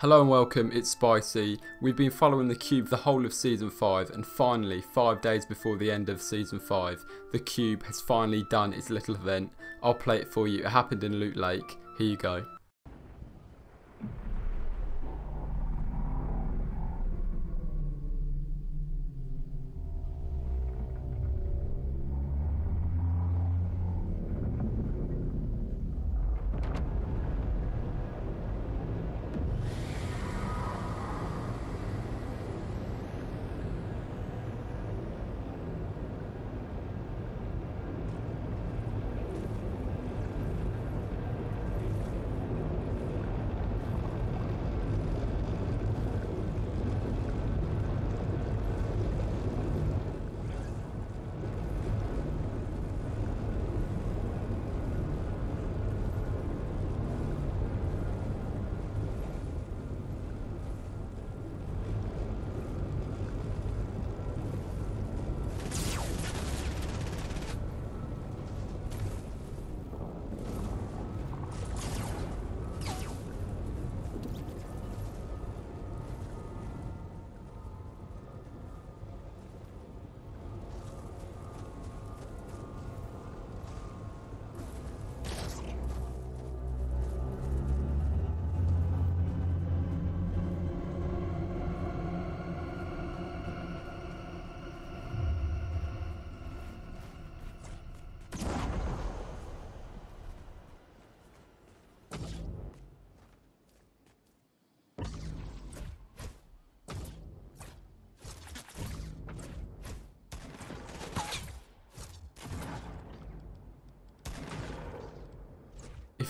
Hello and welcome, it's Spicy. We've been following the Cube the whole of Season 5 and finally, 5 days before the end of Season 5, the Cube has finally done its little event. I'll play it for you, it happened in Loot Lake. Here you go.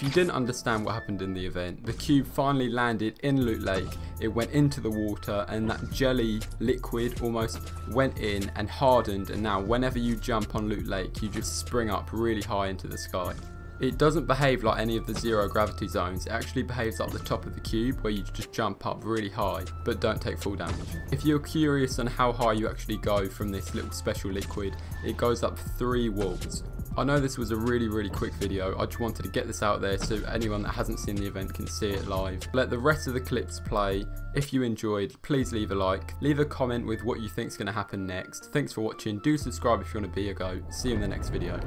If you didn't understand what happened in the event, the cube finally landed in Loot Lake, it went into the water and that jelly liquid almost went in and hardened and now whenever you jump on Loot Lake you just spring up really high into the sky. It doesn't behave like any of the zero gravity zones, it actually behaves like the top of the cube where you just jump up really high but don't take full damage. If you're curious on how high you actually go from this little special liquid, it goes up 3 walls. I know this was a really really quick video, I just wanted to get this out there so anyone that hasn't seen the event can see it live. Let the rest of the clips play, if you enjoyed please leave a like, leave a comment with what you think is going to happen next. Thanks for watching, do subscribe if you want to be a goat, see you in the next video.